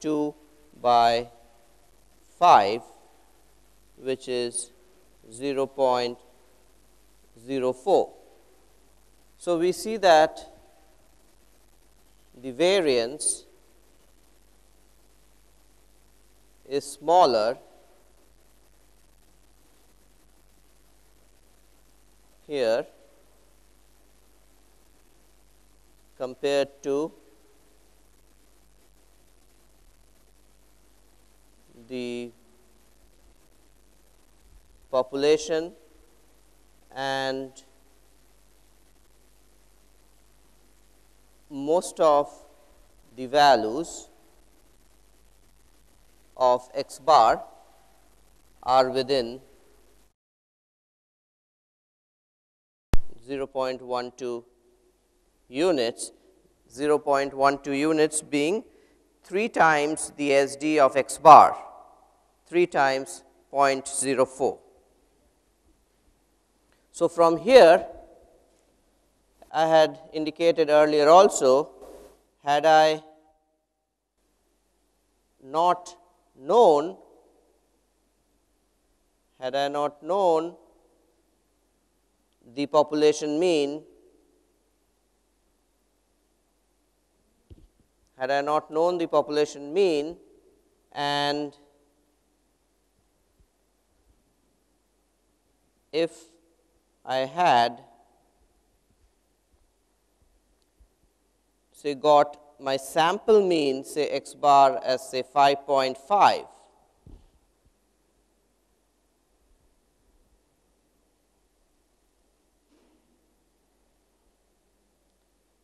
0.2 by 5 which is 0.04. So, we see that the variance is smaller here compared to the population and most of the values of x bar are within 0.12 units, 0.12 units being 3 times the SD of x bar, 3 times 0.04. So, from here I had indicated earlier also, had I not known, had I not known the population mean, had I not known the population mean and if I had say got my sample mean say x bar as say 5.5.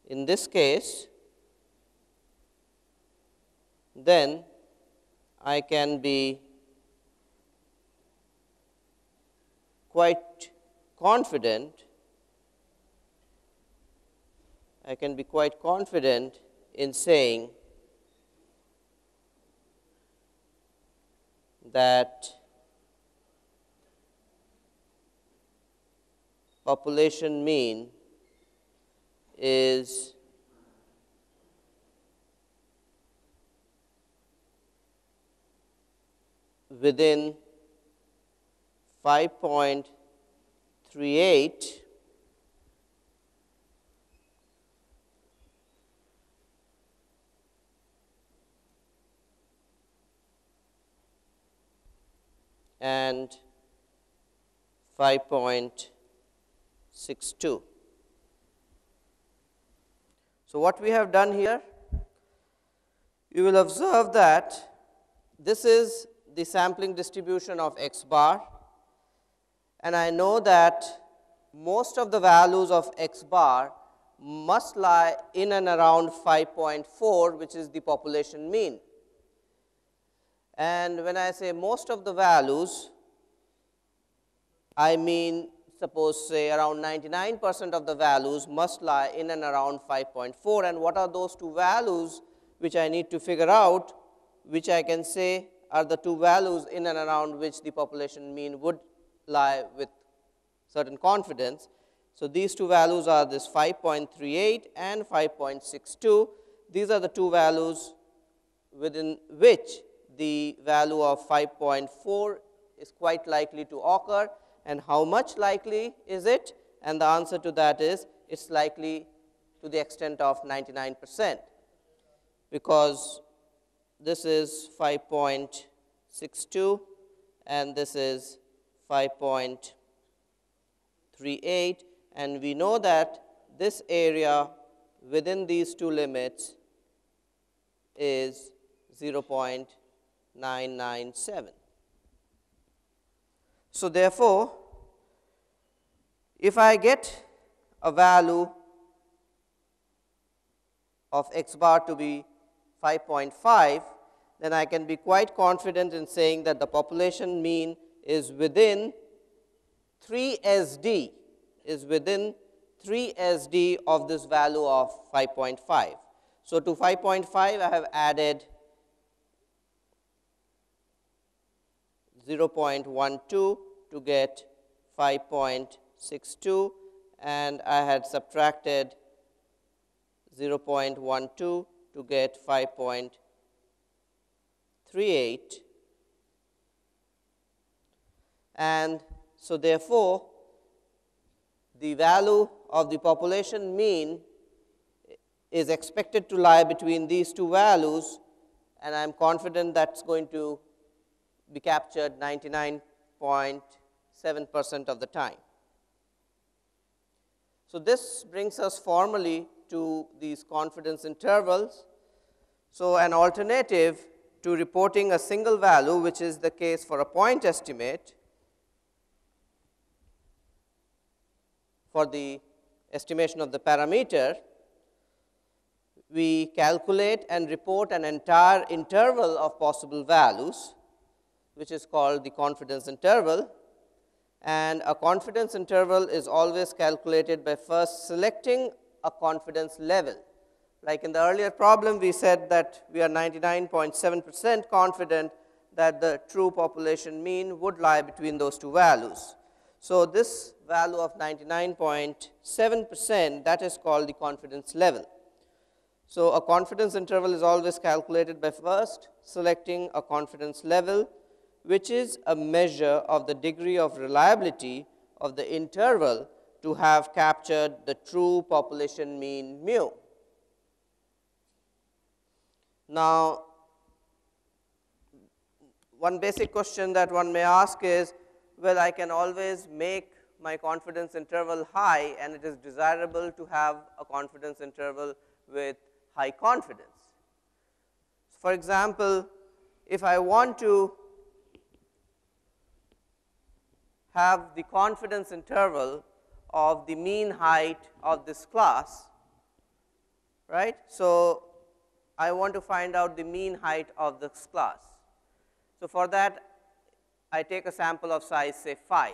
In this case, then I can be quite confident I can be quite confident in saying that population mean is within 5.38 and 5.62. So, what we have done here? You will observe that this is the sampling distribution of x bar and I know that most of the values of x bar must lie in and around 5.4 which is the population mean. And when I say most of the values, I mean suppose say around 99 percent of the values must lie in and around 5.4 and what are those two values which I need to figure out which I can say are the two values in and around which the population mean would lie with certain confidence. So, these two values are this 5.38 and 5.62. These are the two values within which the value of 5.4 is quite likely to occur and how much likely is it? And the answer to that is it's likely to the extent of 99 percent, because this is 5.62 and this is 5.38 and we know that this area within these two limits is 0.9 997. So, therefore, if I get a value of x bar to be 5.5, then I can be quite confident in saying that the population mean is within 3 SD is within 3 SD of this value of 5.5. So, to 5.5 I have added 0.12 to get 5.62 and I had subtracted 0.12 to get 5.38. 38 and so therefore, the value of the population mean is expected to lie between these two values and I am confident that is going to be captured 99.7 percent of the time. So, this brings us formally to these confidence intervals. So, an alternative to reporting a single value which is the case for a point estimate for the estimation of the parameter, we calculate and report an entire interval of possible values, which is called the confidence interval. And a confidence interval is always calculated by first selecting a confidence level. Like in the earlier problem, we said that we are 99.7 percent confident that the true population mean would lie between those two values. So, this value of 99.7 percent that is called the confidence level. So, a confidence interval is always calculated by first selecting a confidence level which is a measure of the degree of reliability of the interval to have captured the true population mean mu. Now, one basic question that one may ask is well I can always make my confidence interval high and it is desirable to have a confidence interval with high confidence. For example, if I want to have the confidence interval of the mean height of this class, right. So, I want to find out the mean height of this class. So, for that I take a sample of size say 5.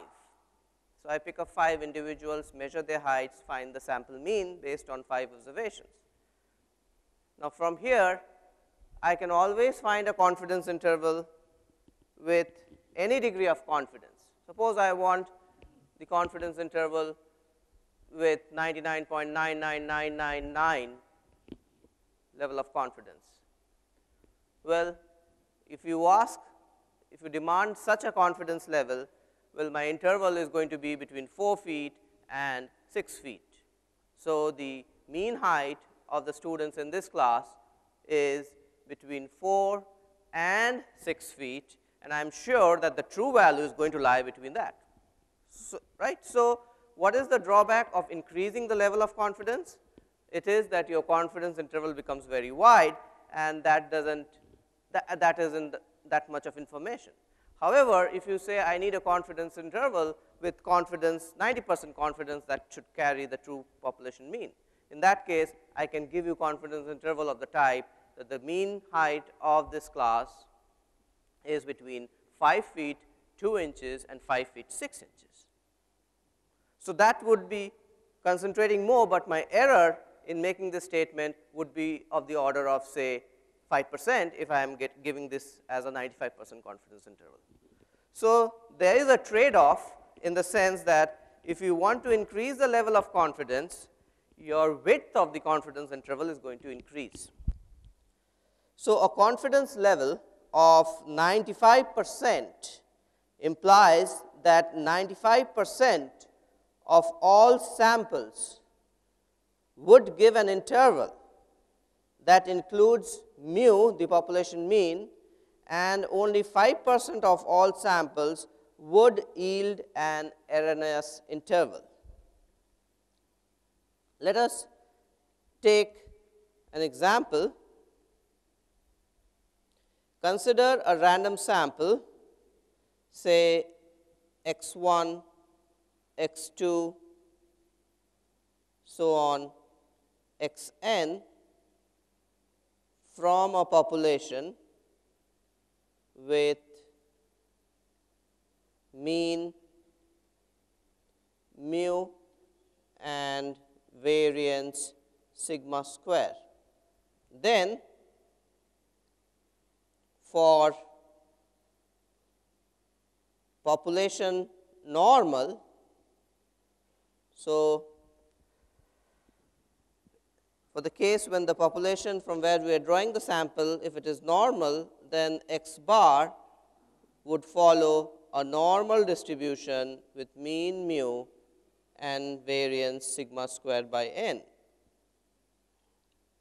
So, I pick up 5 individuals, measure their heights, find the sample mean based on 5 observations. Now, from here I can always find a confidence interval with any degree of confidence. Suppose I want the confidence interval with 99.99999 level of confidence. Well, if you ask if you demand such a confidence level, well my interval is going to be between 4 feet and 6 feet. So, the mean height of the students in this class is between 4 and 6 feet and I am sure that the true value is going to lie between that. So, right. So, what is the drawback of increasing the level of confidence? It is that your confidence interval becomes very wide and that does not that, that is not that much of information. However, if you say I need a confidence interval with confidence 90 percent confidence that should carry the true population mean. In that case, I can give you confidence interval of the type that the mean height of this class is between 5 feet 2 inches and 5 feet 6 inches. So, that would be concentrating more, but my error in making this statement would be of the order of say 5 percent if I am giving this as a 95 percent confidence interval. So, there is a trade off in the sense that if you want to increase the level of confidence, your width of the confidence interval is going to increase. So, a confidence level of 95 percent implies that 95 percent of all samples would give an interval that includes mu the population mean and only 5 percent of all samples would yield an erroneous interval. Let us take an example. Consider a random sample say x 1, x 2, so on x n from a population with mean mu and variance sigma square. Then for population normal, so for the case when the population from where we are drawing the sample, if it is normal, then x bar would follow a normal distribution with mean mu and variance sigma squared by n.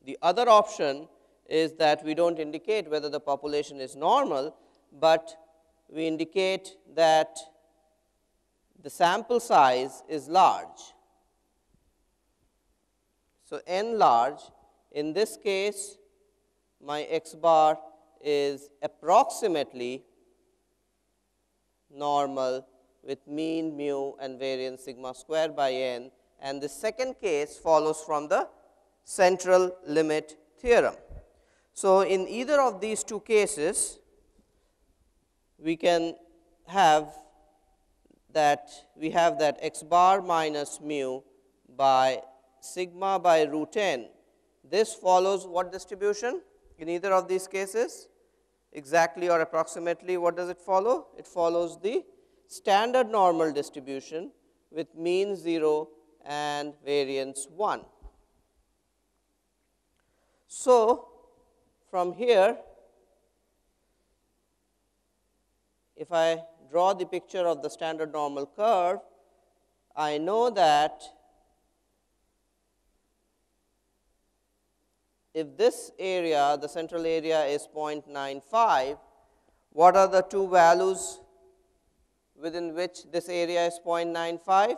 The other option is that we do not indicate whether the population is normal, but we indicate that the sample size is large. So, n large in this case my x bar is approximately normal with mean mu and variance sigma square by n and the second case follows from the central limit theorem. So, in either of these two cases we can have that we have that x bar minus mu by sigma by root n. This follows what distribution in either of these cases exactly or approximately what does it follow? It follows the standard normal distribution with mean 0 and variance 1. So, from here if I draw the picture of the standard normal curve, I know that if this area, the central area is 0.95, what are the two values within which this area is 0.95?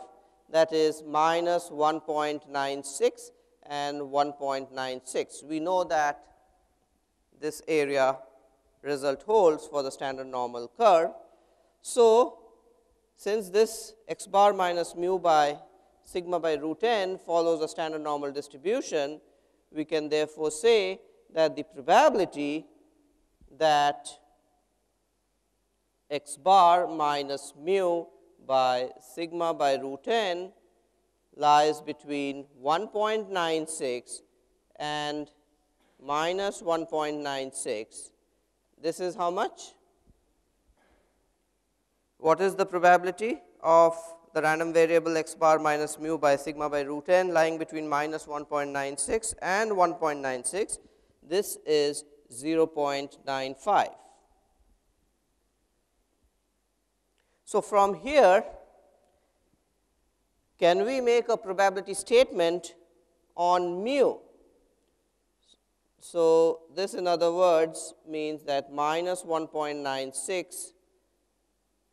That is minus 1.96 and 1.96. We know that this area result holds for the standard normal curve. So, since this x bar minus mu by sigma by root n follows a standard normal distribution, we can therefore say that the probability that x bar minus mu by sigma by root n lies between 1.96 and minus 1.96. This is how much? What is the probability of the random variable x bar minus mu by sigma by root n lying between minus 1.96 and 1.96. This is 0.95. So, from here can we make a probability statement on mu? So, this in other words means that minus 1.96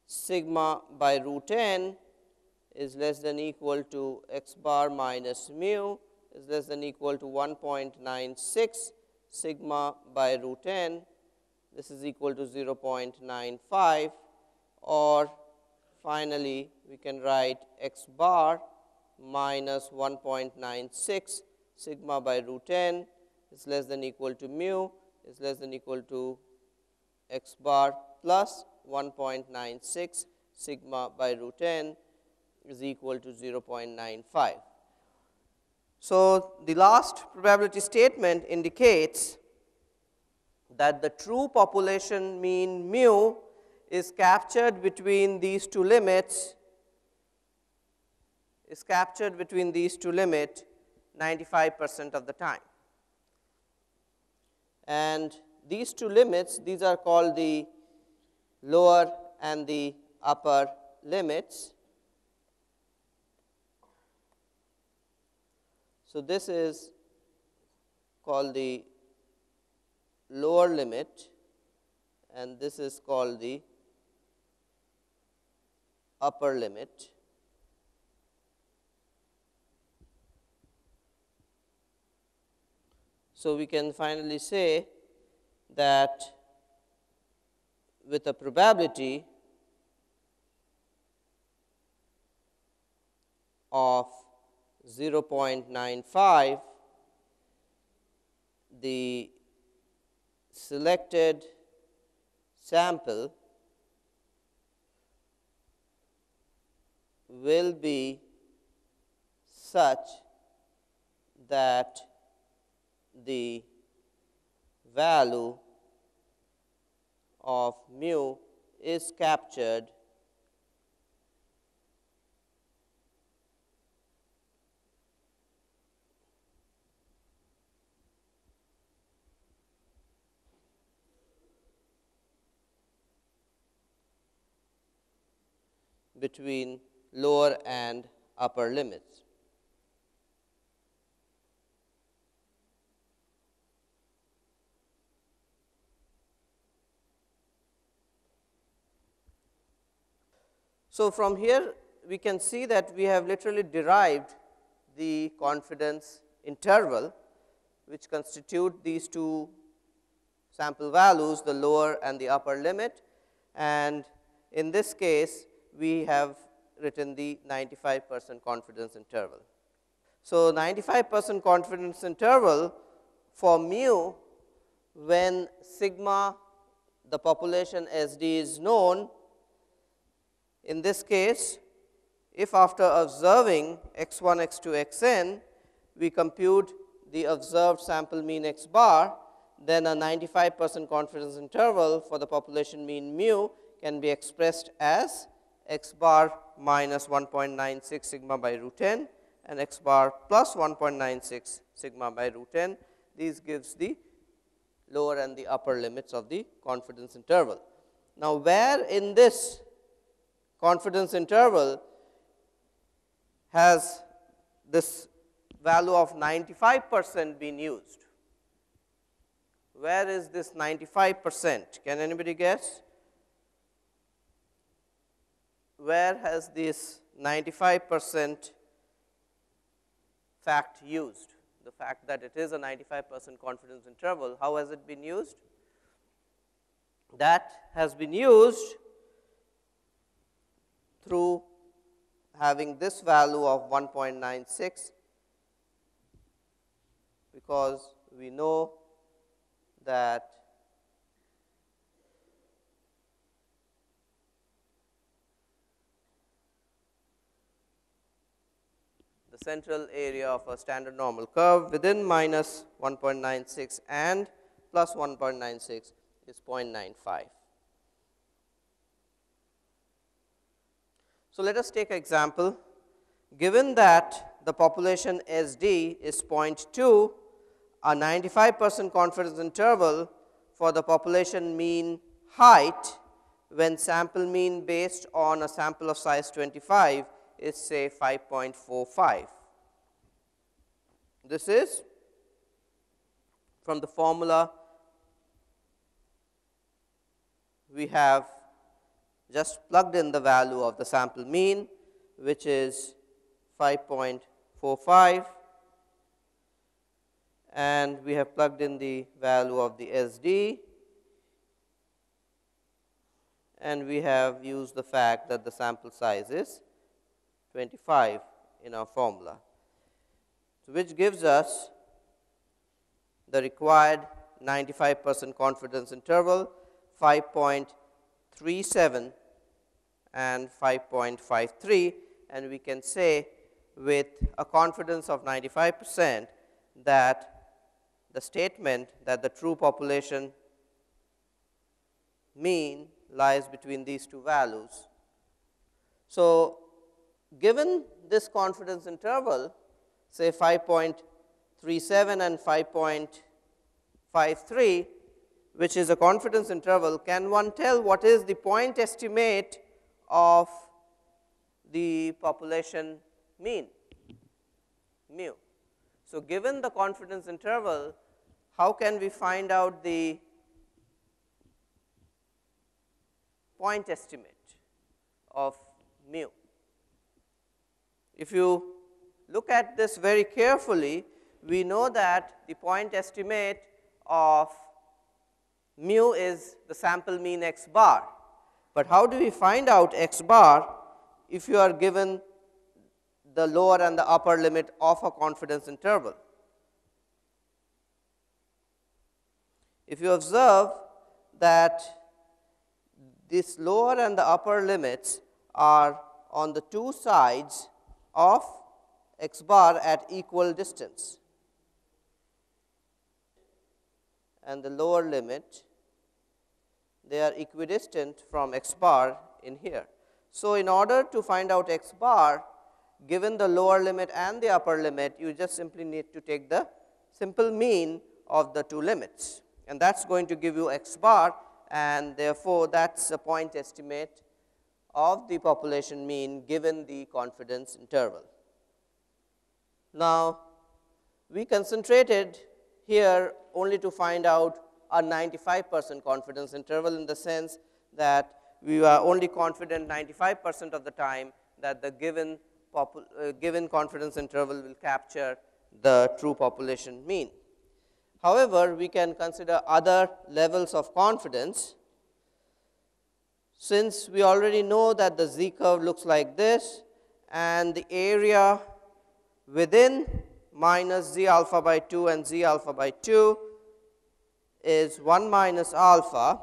sigma by root n is less than equal to x bar minus mu is less than equal to 1.96 sigma by root n. This is equal to 0.95 or finally, we can write x bar minus 1.96 sigma by root n is less than equal to mu is less than equal to x bar plus 1.96 sigma by root n is equal to 0.95. So, the last probability statement indicates that the true population mean mu is captured between these two limits is captured between these two limit 95 percent of the time. And these two limits, these are called the lower and the upper limits. So, this is called the lower limit and this is called the upper limit. So, we can finally say that with a probability of 0.95, the selected sample will be such that the value of mu is captured between lower and upper limits. So, from here we can see that we have literally derived the confidence interval which constitute these two sample values the lower and the upper limit and in this case we have written the 95 percent confidence interval. So, 95 percent confidence interval for mu when sigma the population S d is known in this case, if after observing x 1, x 2, x n, we compute the observed sample mean x bar, then a 95 percent confidence interval for the population mean mu can be expressed as x bar minus 1.96 sigma by root n and x bar plus 1.96 sigma by root n. These gives the lower and the upper limits of the confidence interval. Now, where in this confidence interval has this value of 95 percent been used. Where is this 95 percent? Can anybody guess? Where has this 95 percent fact used? The fact that it is a 95 percent confidence interval, how has it been used? That has been used through having this value of 1.96 because we know that the central area of a standard normal curve within minus 1.96 and plus 1.96 is 0.95. So, let us take an example. Given that the population S d is 0.2, a 95 percent confidence interval for the population mean height when sample mean based on a sample of size 25 is say 5.45. This is from the formula we have just plugged in the value of the sample mean which is 5.45 and we have plugged in the value of the SD and we have used the fact that the sample size is 25 in our formula. Which gives us the required 95 percent confidence interval 5.37 and 5.53 and we can say with a confidence of 95 percent that the statement that the true population mean lies between these two values. So, given this confidence interval say 5.37 and 5.53 which is a confidence interval, can one tell what is the point estimate of the population mean mu. So, given the confidence interval, how can we find out the point estimate of mu? If you look at this very carefully, we know that the point estimate of mu is the sample mean x bar but how do we find out x bar if you are given the lower and the upper limit of a confidence interval? If you observe that this lower and the upper limits are on the two sides of x bar at equal distance and the lower limit they are equidistant from x bar in here. So, in order to find out x bar given the lower limit and the upper limit you just simply need to take the simple mean of the two limits and that is going to give you x bar and therefore, that is a point estimate of the population mean given the confidence interval. Now, we concentrated here only to find out a 95 percent confidence interval in the sense that we are only confident 95 percent of the time that the given uh, given confidence interval will capture the true population mean. However, we can consider other levels of confidence since we already know that the z curve looks like this and the area within minus z alpha by 2 and z alpha by 2 is 1 minus alpha.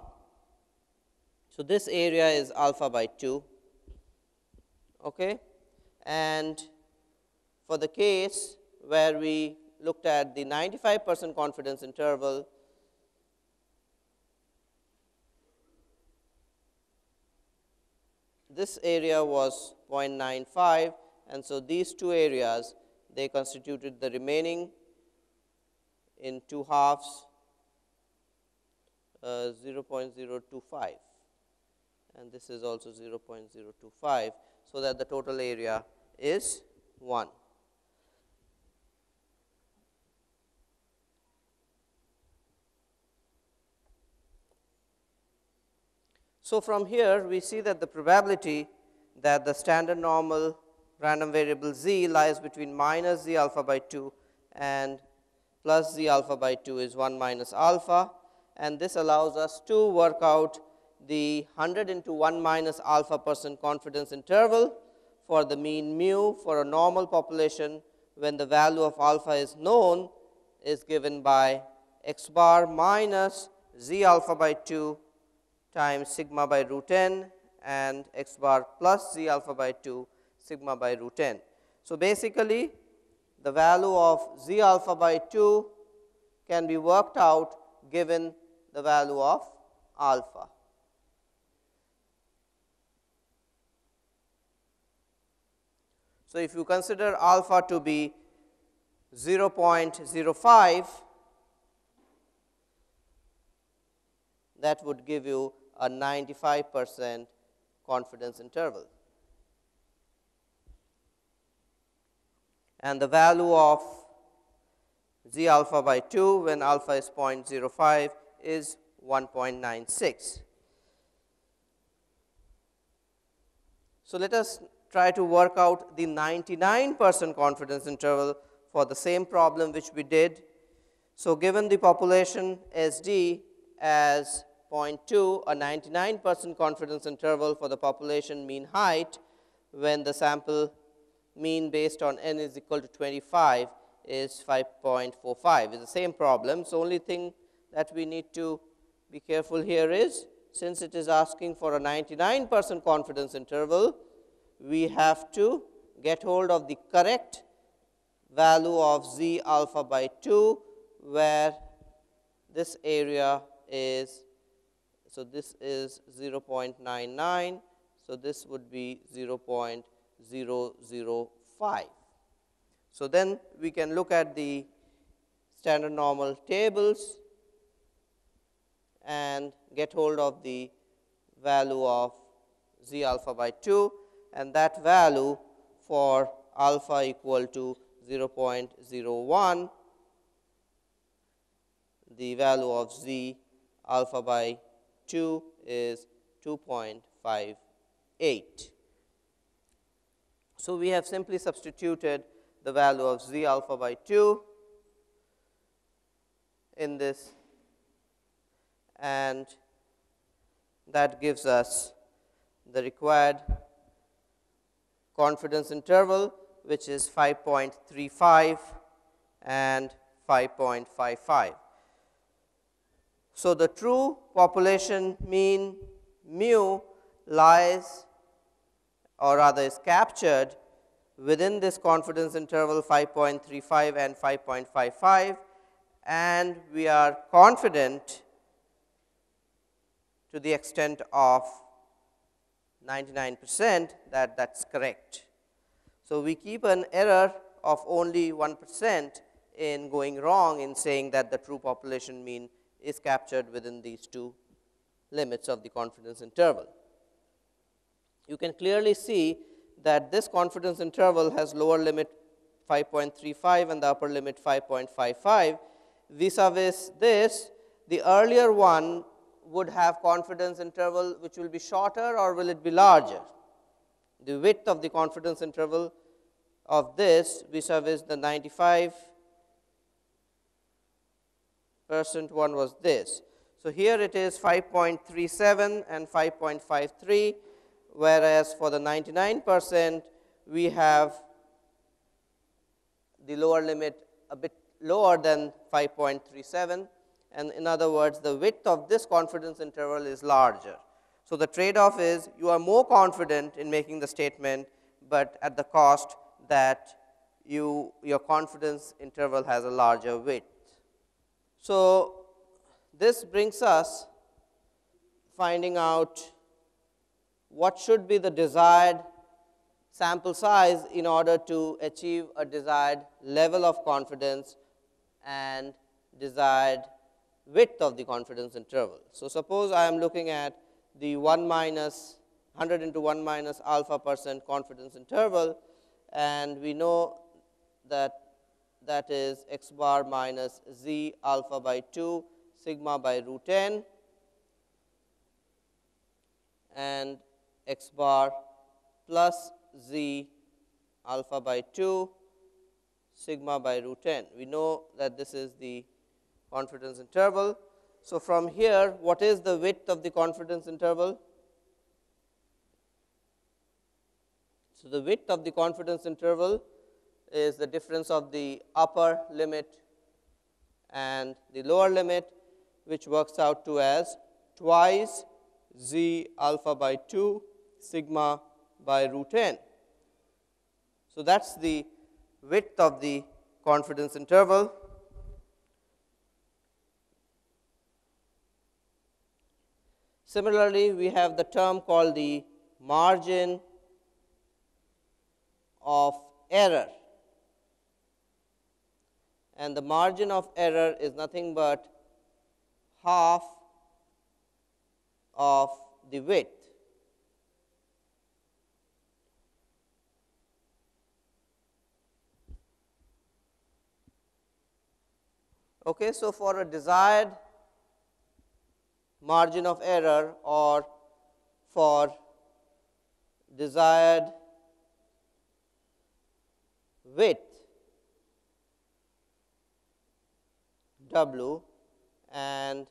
So, this area is alpha by 2 okay. and for the case where we looked at the 95 percent confidence interval this area was 0.95 and so these two areas they constituted the remaining in two halves uh, 0.025 and this is also 0.025. So, that the total area is 1. So, from here we see that the probability that the standard normal random variable z lies between minus z alpha by 2 and plus z alpha by 2 is 1 minus alpha. And this allows us to work out the 100 into 1 minus alpha percent confidence interval for the mean mu for a normal population when the value of alpha is known is given by x bar minus z alpha by 2 times sigma by root n and x bar plus z alpha by 2 sigma by root n. So, basically the value of z alpha by 2 can be worked out given the value of alpha. So, if you consider alpha to be 0.05 that would give you a 95 percent confidence interval. And the value of z alpha by 2 when alpha is 0.05 is 1.96. So, let us try to work out the 99 percent confidence interval for the same problem which we did. So, given the population S d as 0.2 a 99 percent confidence interval for the population mean height when the sample mean based on n is equal to 25 is 5.45 is the same problem. So, only thing that we need to be careful here is since it is asking for a 99 percent confidence interval, we have to get hold of the correct value of z alpha by 2, where this area is so, this is 0.99. So, this would be 0.005. So, then we can look at the standard normal tables and get hold of the value of z alpha by 2 and that value for alpha equal to 0.01 the value of z alpha by 2 is 2.58. So, we have simply substituted the value of z alpha by 2 in this and that gives us the required confidence interval which is 5.35 and 5.55. So, the true population mean mu lies or rather is captured within this confidence interval 5.35 and 5.55 and we are confident to the extent of 99 percent that that is correct. So, we keep an error of only 1 percent in going wrong in saying that the true population mean is captured within these two limits of the confidence interval. you can clearly see that this confidence interval has lower limit 5.35 and the upper limit 5.55. Vis-a-vis this, the earlier one would have confidence interval which will be shorter or will it be larger? The width of the confidence interval of this vis-a-vis the 95 percent one was this. So, here it is 5.37 and 5.53, whereas for the 99 percent we have the lower limit a bit lower than 5.37 and in other words the width of this confidence interval is larger. So, the trade off is you are more confident in making the statement, but at the cost that you your confidence interval has a larger width. So, this brings us finding out what should be the desired sample size in order to achieve a desired level of confidence and desired width of the confidence interval. So, suppose I am looking at the 1 minus 100 into 1 minus alpha percent confidence interval and we know that that is x bar minus z alpha by 2 sigma by root n and x bar plus z alpha by 2 sigma by root n. We know that this is the confidence interval. So, from here what is the width of the confidence interval? So, the width of the confidence interval is the difference of the upper limit and the lower limit which works out to as twice z alpha by 2 sigma by root n. So, that is the width of the confidence interval. Similarly, we have the term called the margin of error and the margin of error is nothing but half of the width. Okay, so, for a desired margin of error or for desired width W and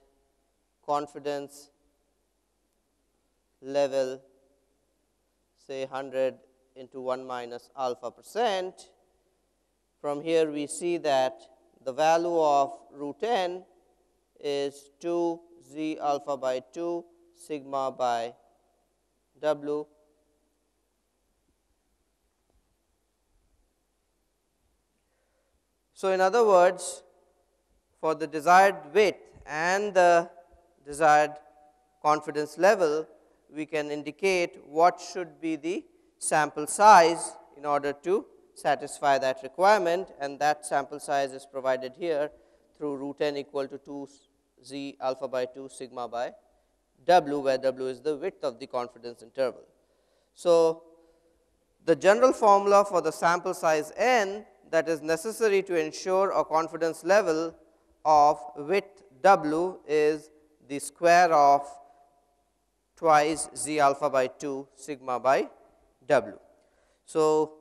confidence level say 100 into 1 minus alpha percent. From here we see that the value of root n is 2 z alpha by 2 sigma by w So, in other words for the desired width and the desired confidence level, we can indicate what should be the sample size in order to satisfy that requirement and that sample size is provided here through root n equal to 2 z alpha by 2 sigma by w, where w is the width of the confidence interval. So, the general formula for the sample size n that is necessary to ensure a confidence level of width w is the square of twice z alpha by 2 sigma by w. So,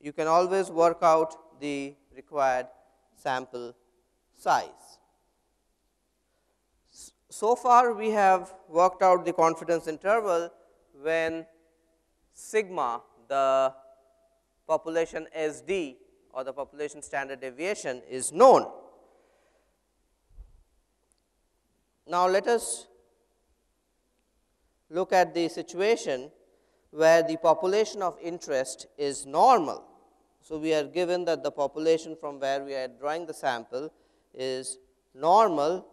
you can always work out the required sample size. So far, we have worked out the confidence interval when sigma the population S d or the population standard deviation is known. Now, let us look at the situation where the population of interest is normal. So, we are given that the population from where we are drawing the sample is normal.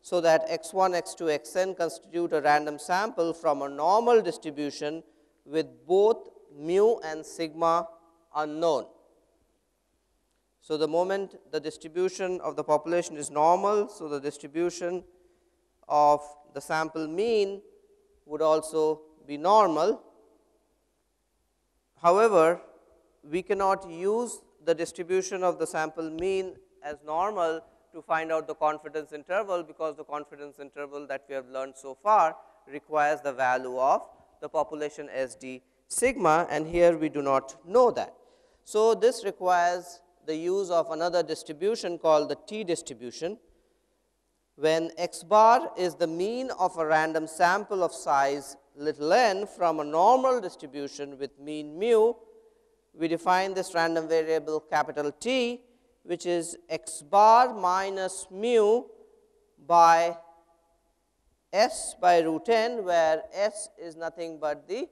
So, that x 1 x 2 x n constitute a random sample from a normal distribution with both mu and sigma unknown. So, the moment the distribution of the population is normal. So, the distribution of the sample mean would also be normal However, we cannot use the distribution of the sample mean as normal to find out the confidence interval, because the confidence interval that we have learned so far requires the value of the population SD sigma and here we do not know that. So, this requires the use of another distribution called the t distribution. When x bar is the mean of a random sample of size little n from a normal distribution with mean mu, we define this random variable capital T which is x bar minus mu by s by root n where s is nothing but the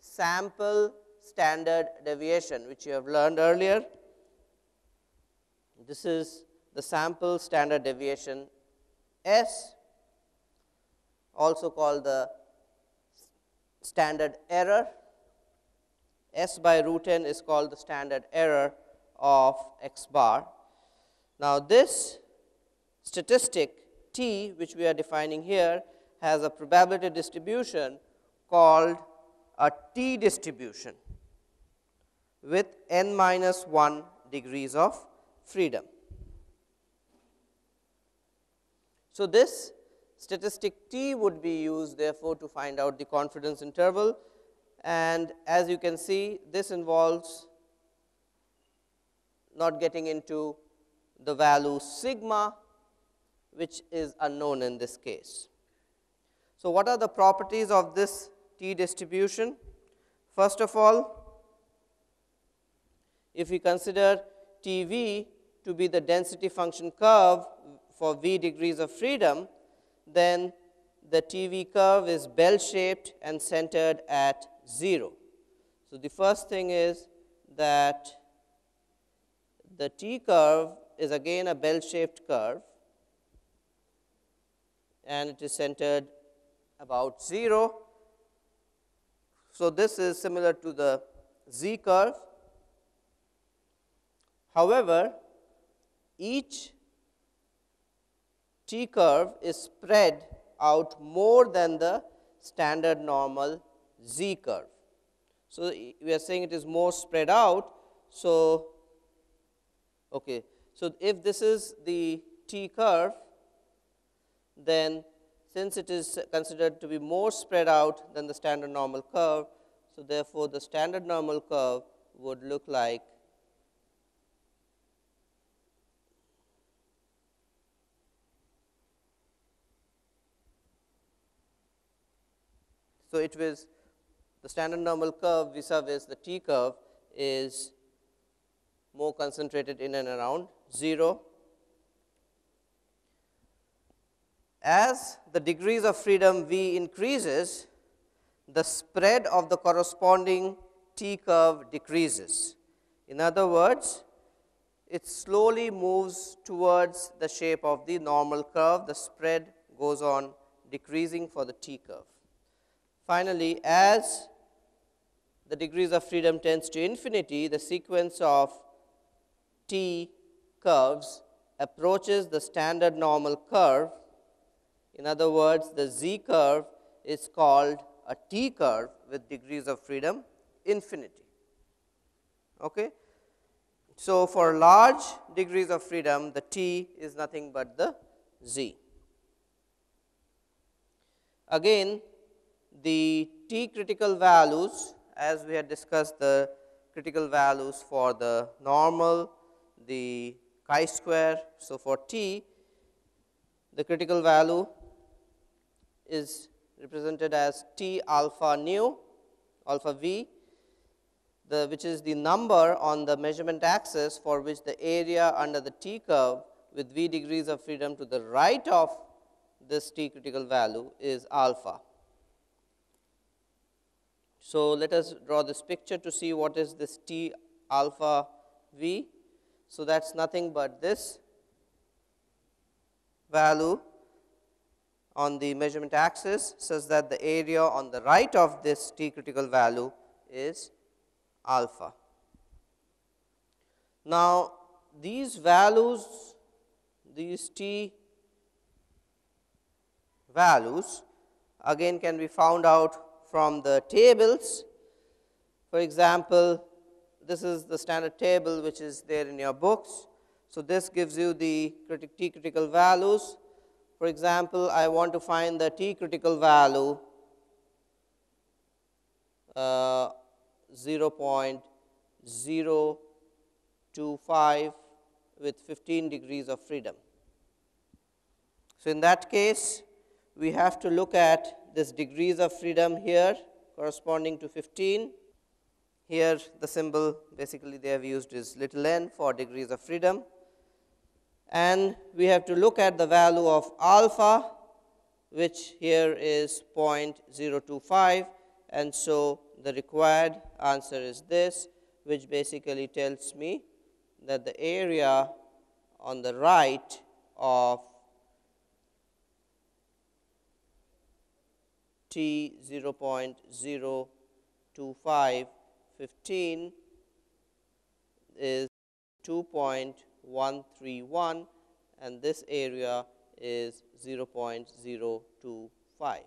sample standard deviation which you have learned earlier. This is the sample standard deviation S also called the standard error. S by root n is called the standard error of x bar. Now, this statistic t which we are defining here has a probability distribution called a t distribution with n minus 1 degrees of freedom. So, this statistic t would be used therefore, to find out the confidence interval and as you can see this involves not getting into the value sigma which is unknown in this case. So, what are the properties of this t distribution? First of all, if we consider T v to be the density function curve for v degrees of freedom, then the T v curve is bell shaped and centered at 0. So, the first thing is that the T curve is again a bell shaped curve and it is centered about 0. So, this is similar to the Z curve However, each T curve is spread out more than the standard normal Z curve. So, we are saying it is more spread out. So, okay. so if this is the T curve, then since it is considered to be more spread out than the standard normal curve, so therefore, the standard normal curve would look like So, it was the standard normal curve vis-a-vis the t curve is more concentrated in and around 0. As the degrees of freedom v increases, the spread of the corresponding t curve decreases. In other words, it slowly moves towards the shape of the normal curve, the spread goes on decreasing for the t curve. Finally, as the degrees of freedom tends to infinity, the sequence of t curves approaches the standard normal curve. In other words, the z curve is called a t curve with degrees of freedom infinity. Okay. So, for large degrees of freedom, the t is nothing but the z. Again, the t critical values as we had discussed the critical values for the normal, the chi square. So, for t the critical value is represented as t alpha nu alpha v the which is the number on the measurement axis for which the area under the t curve with v degrees of freedom to the right of this t critical value is alpha. So, let us draw this picture to see what is this T alpha V. So, that is nothing but this value on the measurement axis such that the area on the right of this T critical value is alpha. Now, these values, these T values again can be found out from the tables For example, this is the standard table which is there in your books. So, this gives you the T critical values. For example, I want to find the T critical value uh, 0.025 with 15 degrees of freedom. So, in that case, we have to look at this degrees of freedom here corresponding to 15. Here the symbol basically they have used is little n for degrees of freedom. And we have to look at the value of alpha which here is 0.025 and so the required answer is this which basically tells me that the area on the right of t 0.025 15 is 2.131 and this area is 0.025.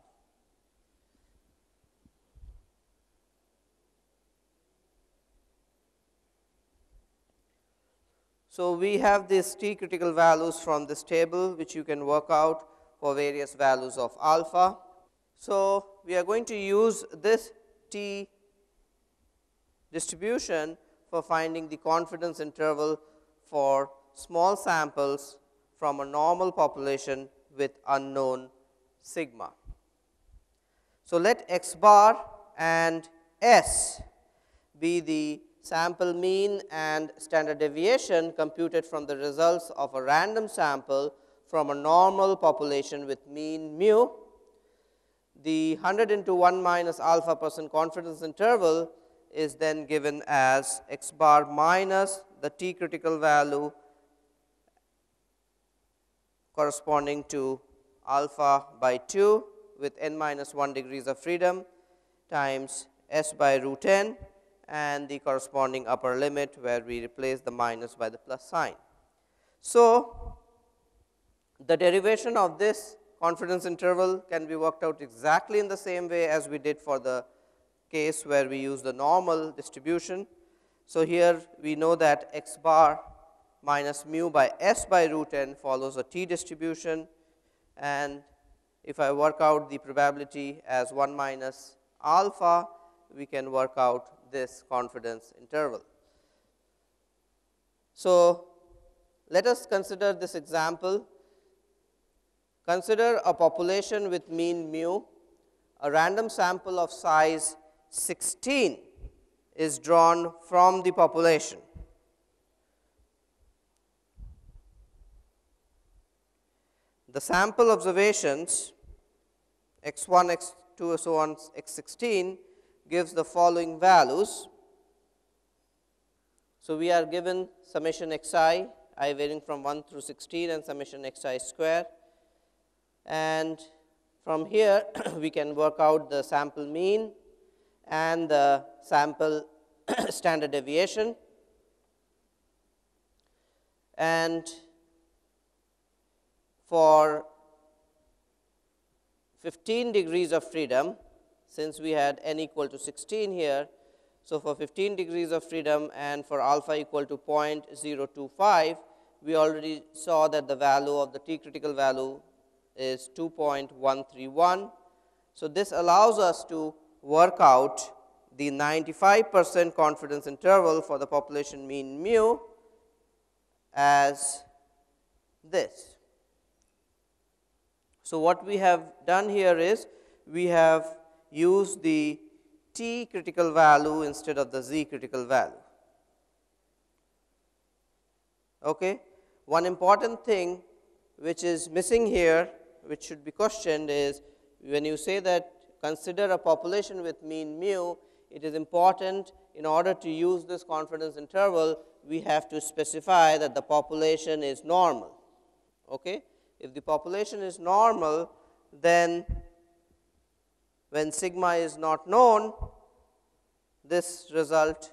So, we have these t critical values from this table which you can work out for various values of alpha. So, we are going to use this t distribution for finding the confidence interval for small samples from a normal population with unknown sigma. So, let x bar and s be the sample mean and standard deviation computed from the results of a random sample from a normal population with mean mu. The 100 into 1 minus alpha percent confidence interval is then given as x bar minus the t critical value corresponding to alpha by 2 with n minus 1 degrees of freedom times s by root n and the corresponding upper limit where we replace the minus by the plus sign. So, the derivation of this confidence interval can be worked out exactly in the same way as we did for the case where we use the normal distribution. So, here we know that x bar minus mu by s by root n follows a t distribution and if I work out the probability as 1 minus alpha, we can work out this confidence interval. So, let us consider this example. Consider a population with mean mu, a random sample of size 16 is drawn from the population. The sample observations x 1, x 2, so on x 16 gives the following values. So, we are given summation xi, i varying from 1 through 16 and summation x i square and from here we can work out the sample mean and the sample standard deviation. And for 15 degrees of freedom, since we had n equal to 16 here. So, for 15 degrees of freedom and for alpha equal to 0.025, we already saw that the value of the t critical value is 2.131. So, this allows us to work out the 95 percent confidence interval for the population mean mu as this. So, what we have done here is we have used the t critical value instead of the z critical value. Okay. One important thing which is missing here which should be questioned is when you say that consider a population with mean mu, it is important in order to use this confidence interval, we have to specify that the population is normal. Okay? If the population is normal, then when sigma is not known, this result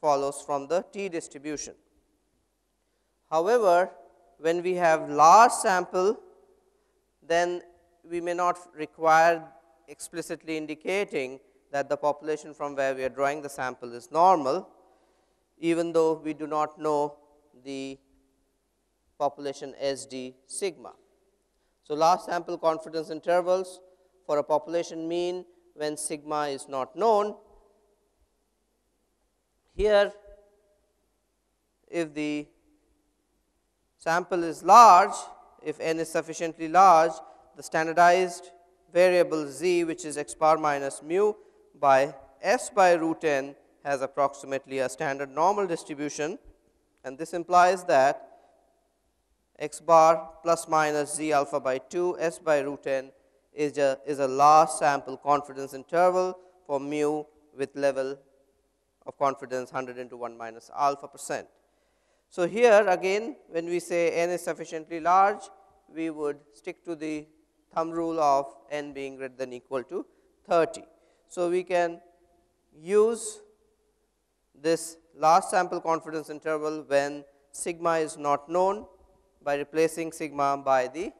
follows from the t distribution. However, when we have large sample, then we may not require explicitly indicating that the population from where we are drawing the sample is normal, even though we do not know the population SD sigma. So, large sample confidence intervals for a population mean when sigma is not known. Here, if the sample is large, if n is sufficiently large, the standardized variable z which is x bar minus mu by s by root n has approximately a standard normal distribution and this implies that x bar plus minus z alpha by 2 s by root n is a, is a large sample confidence interval for mu with level of confidence 100 into 1 minus alpha percent. So, here again when we say n is sufficiently large, we would stick to the thumb rule of n being greater than equal to 30. So, we can use this large sample confidence interval when sigma is not known by replacing sigma by the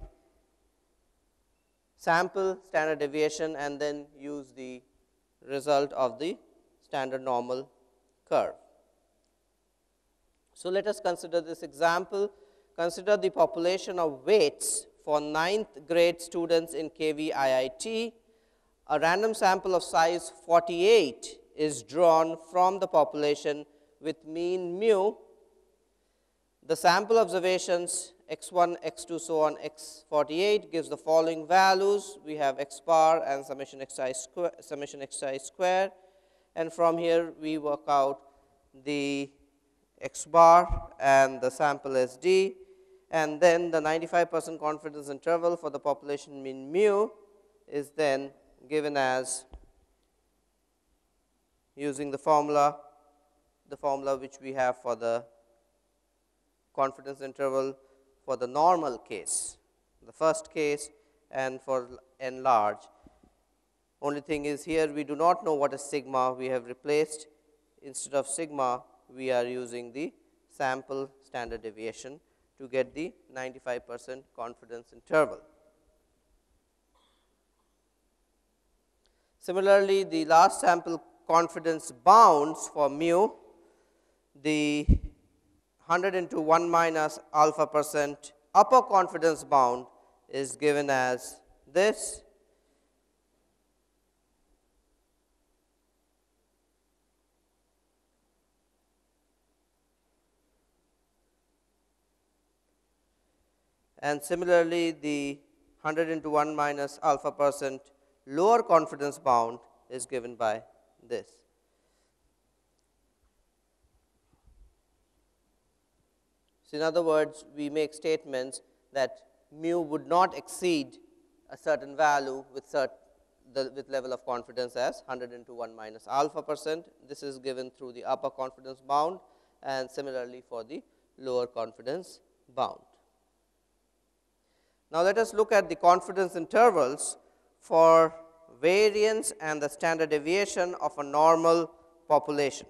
sample standard deviation and then use the result of the standard normal curve. So, let us consider this example. Consider the population of weights for ninth grade students in KVIIT. A random sample of size 48 is drawn from the population with mean mu. The sample observations x 1, x 2, so on x 48 gives the following values. We have x bar and summation x i square, summation x i square and from here we work out the x bar and the sample s d and then the 95 percent confidence interval for the population mean mu is then given as using the formula the formula which we have for the confidence interval for the normal case the first case and for n large only thing is here we do not know what is sigma. We have replaced instead of sigma we are using the sample standard deviation to get the 95 percent confidence interval. Similarly, the large sample confidence bounds for mu, the 100 into 1 minus alpha percent upper confidence bound is given as this and similarly the 100 into 1 minus alpha percent lower confidence bound is given by this. So, in other words, we make statements that mu would not exceed a certain value with certain the with level of confidence as 100 into 1 minus alpha percent. This is given through the upper confidence bound and similarly for the lower confidence bound. Now, let us look at the confidence intervals for variance and the standard deviation of a normal population.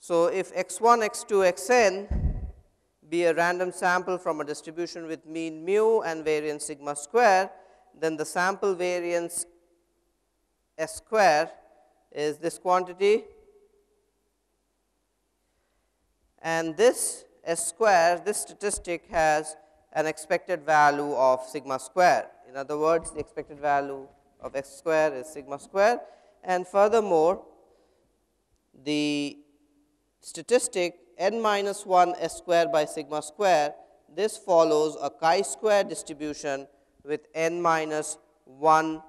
So, if x 1, x 2, x n be a random sample from a distribution with mean mu and variance sigma square, then the sample variance s square is this quantity and this s square, this statistic has an expected value of sigma square. In other words, the expected value of x square is sigma square and furthermore, the statistic n minus 1 s square by sigma square, this follows a chi-square distribution with n minus 1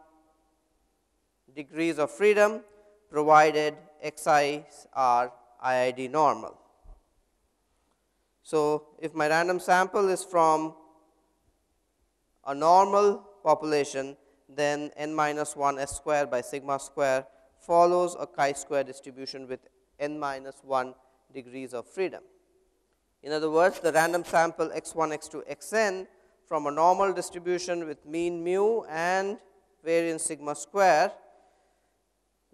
degrees of freedom provided xi's are IID normal. So, if my random sample is from a normal population, then n minus 1 s square by sigma square follows a chi-square distribution with n minus 1 degrees of freedom. In other words, the random sample x 1, x 2, x n from a normal distribution with mean mu and variance sigma square,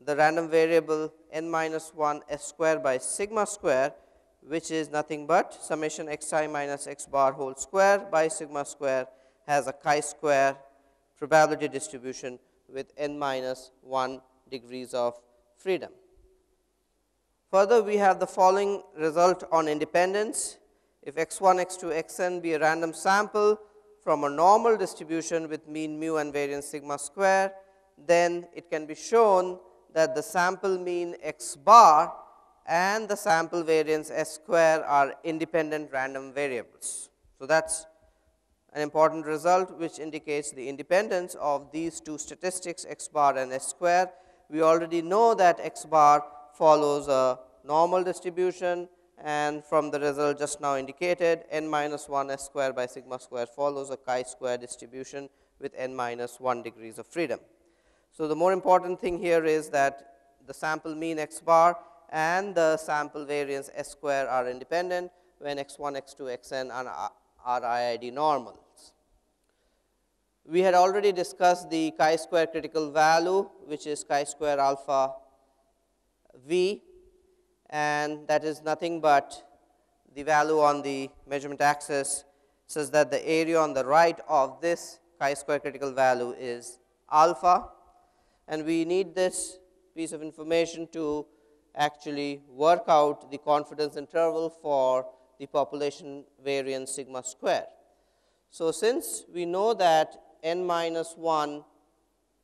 the random variable n minus 1 s square by sigma square which is nothing but summation x i minus x bar whole square by sigma square has a chi square probability distribution with n minus 1 degrees of freedom. Further, we have the following result on independence. If x 1, x 2, x n be a random sample from a normal distribution with mean mu and variance sigma square, then it can be shown that the sample mean x bar and the sample variance s square are independent random variables. So, that is an important result which indicates the independence of these two statistics x bar and s square. We already know that x bar follows a normal distribution and from the result just now indicated n minus 1 s square by sigma square follows a chi square distribution with n minus 1 degrees of freedom. So, the more important thing here is that the sample mean x bar and the sample variance s square are independent when x 1, x 2, x n are, are IID normals. We had already discussed the chi square critical value which is chi square alpha v and that is nothing but the value on the measurement axis says that the area on the right of this chi square critical value is alpha and we need this piece of information to actually work out the confidence interval for the population variance sigma square. So, since we know that n minus 1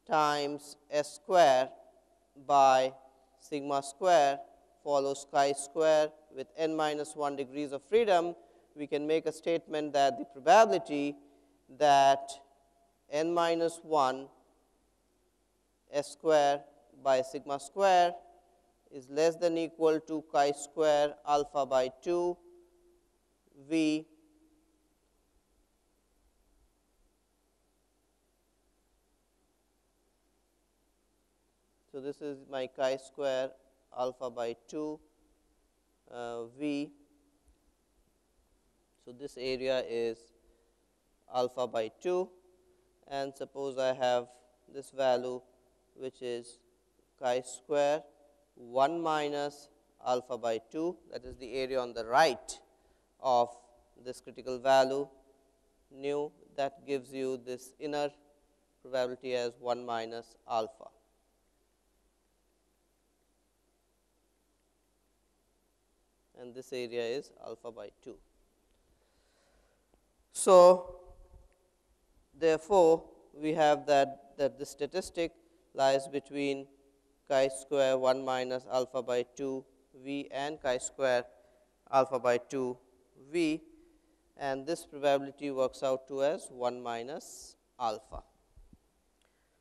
times s square by sigma square follows chi square with n minus 1 degrees of freedom, we can make a statement that the probability that n minus 1 s square by sigma square is less than equal to chi square alpha by 2 v So, this is my chi square alpha by 2 uh, v. So, this area is alpha by 2 and suppose I have this value which is chi square 1 minus alpha by 2 that is the area on the right of this critical value nu that gives you this inner probability as 1 minus alpha. and this area is alpha by 2. So, therefore, we have that that the statistic lies between chi square 1 minus alpha by 2 v and chi square alpha by 2 v and this probability works out to as 1 minus alpha.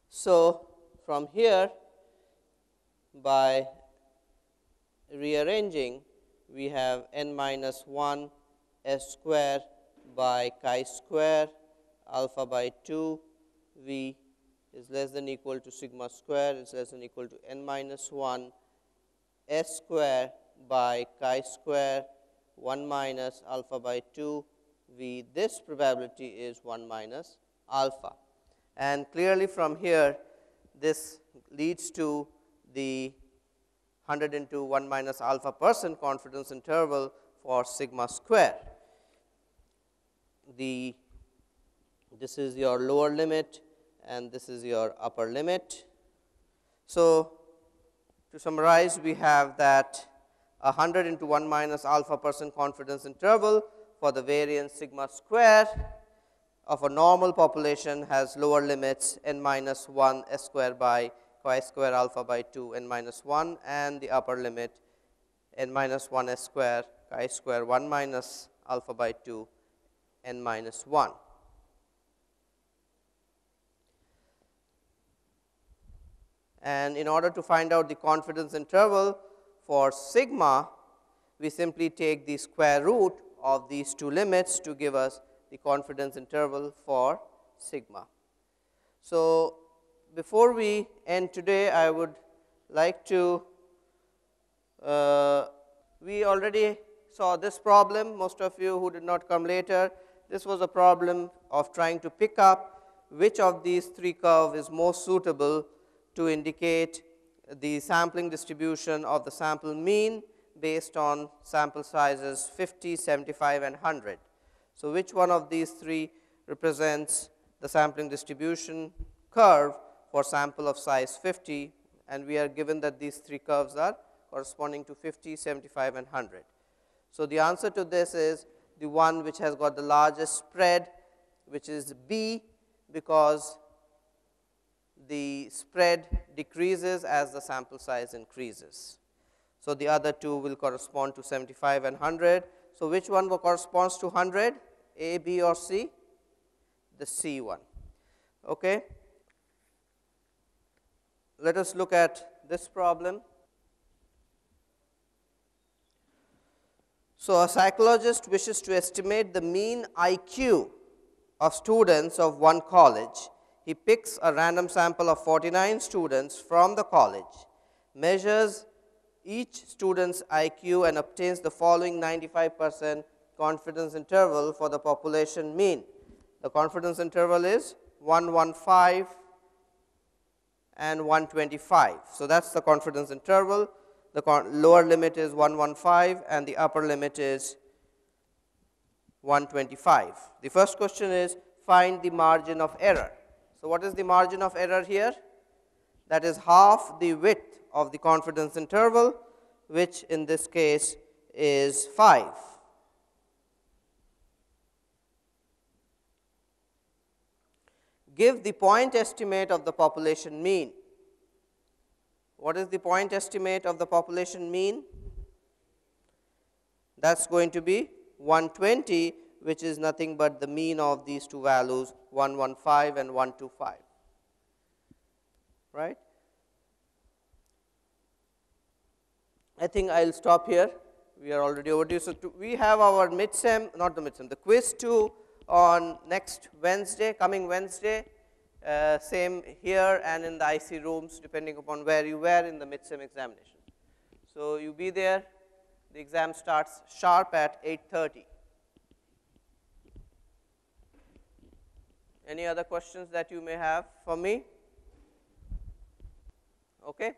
So, from here by rearranging we have n minus 1 s square by chi square alpha by 2 v is less than equal to sigma square is less than equal to n minus 1 s square by chi square 1 minus alpha by 2 v this probability is 1 minus alpha. And clearly from here this leads to the 100 into 1 minus alpha percent confidence interval for sigma square. The this is your lower limit and this is your upper limit. So, to summarize we have that 100 into 1 minus alpha percent confidence interval for the variance sigma square of a normal population has lower limits n minus 1 s square by chi square alpha by 2 n minus 1 and the upper limit n minus 1 s square chi square 1 minus alpha by 2 n minus 1. And in order to find out the confidence interval for sigma, we simply take the square root of these two limits to give us the confidence interval for sigma. So, before we end today, I would like to, uh, we already saw this problem, most of you who did not come later, this was a problem of trying to pick up which of these three curve is most suitable to indicate the sampling distribution of the sample mean based on sample sizes 50, 75 and 100. So, which one of these three represents the sampling distribution curve for sample of size 50 and we are given that these three curves are corresponding to 50, 75 and 100. So, the answer to this is the one which has got the largest spread which is B because the spread decreases as the sample size increases. So, the other two will correspond to 75 and 100. So, which one will corresponds to 100 A, B or C? The C one. Okay. Let us look at this problem. So, a psychologist wishes to estimate the mean IQ of students of one college. He picks a random sample of 49 students from the college, measures each student's IQ and obtains the following 95 percent confidence interval for the population mean. The confidence interval is 115 and 125. So, that is the confidence interval. The lower limit is 115 and the upper limit is 125. The first question is find the margin of error. So, what is the margin of error here? That is half the width of the confidence interval, which in this case is 5. Give the point estimate of the population mean. What is the point estimate of the population mean? That is going to be 120 which is nothing but the mean of these two values 115 and 125 right. I think I will stop here we are already overdue. So, to, we have our midsem not the midsem the quiz 2 on next Wednesday coming Wednesday uh, same here and in the IC rooms depending upon where you were in the midsem examination. So, you be there the exam starts sharp at 8.30. Any other questions that you may have for me? Okay.